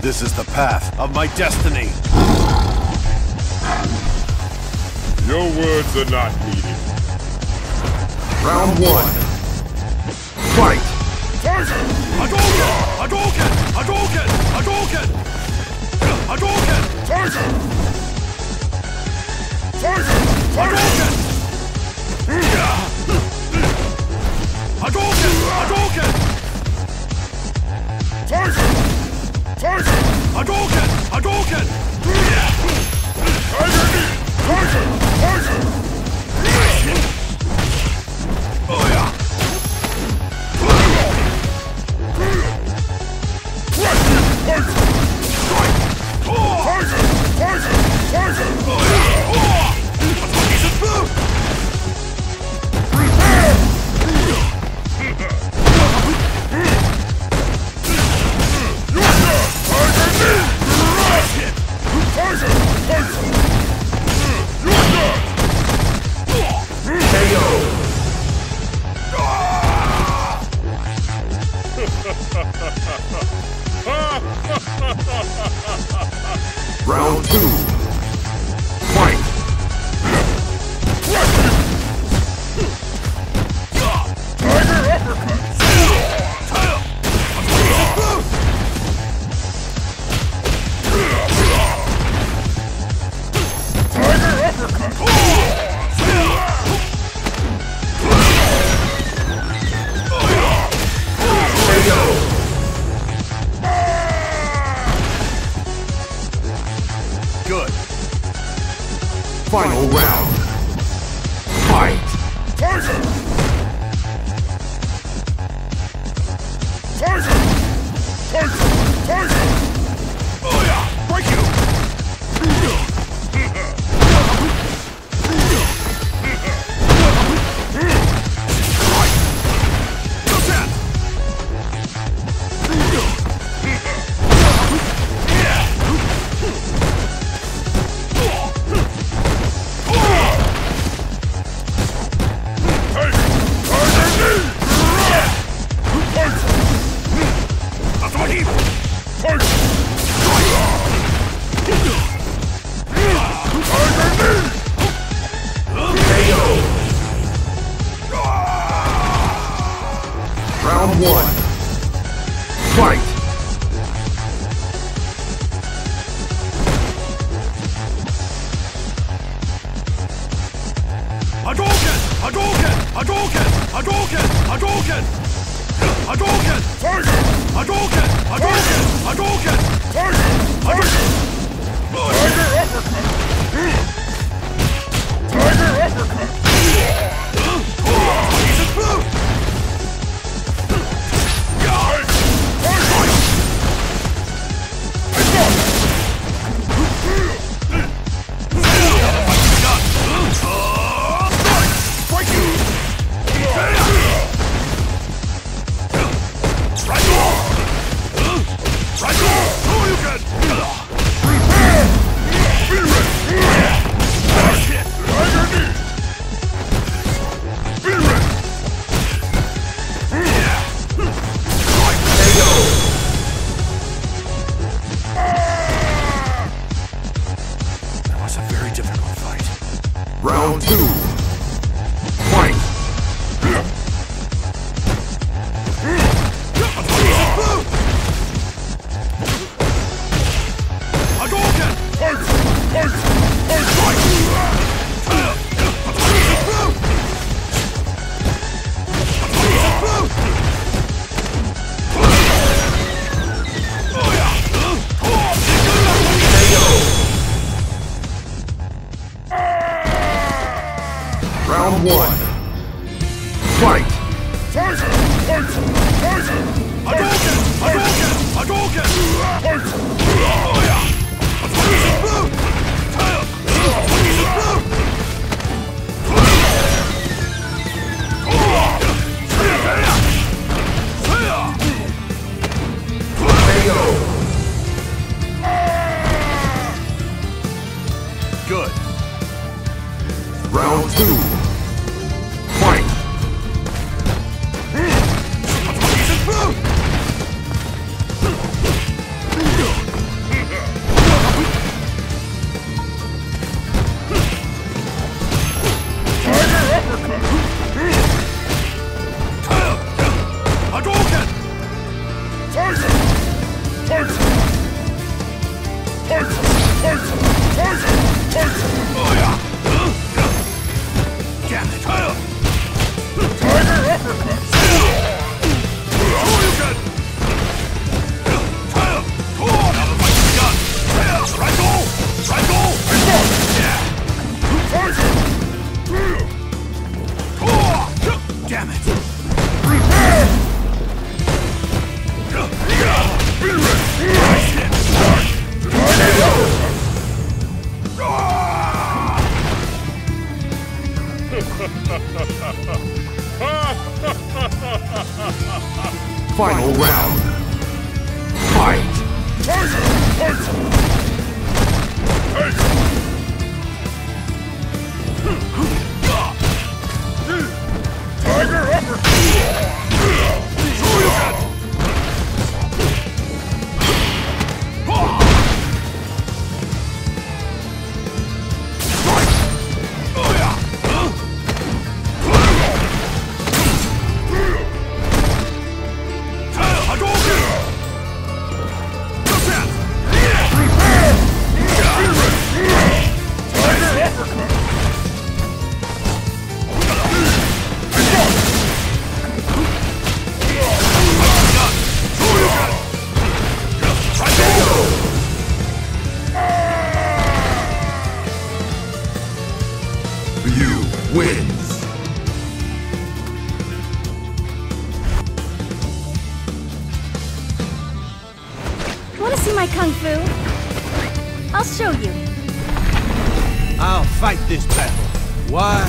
This is the path of my destiny. Your words are not needed. Round one. Fight! Tiger! Hadouken! Hadouken! Hadouken! Hadouken! Hadouken! Tiger! Tiger! Hadouken! Hadouken! Hadouken! Tiger! Tiger! Hadouken! Hadouken! Tiger! Tiger! Tiger! Tiger! Fight! Damn it! Final round. Fight! Tiger! Tiger! Tiger! My kung fu? I'll show you. I'll fight this battle. Why?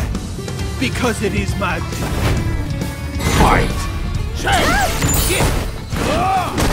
Because it is my duty. Fight! Can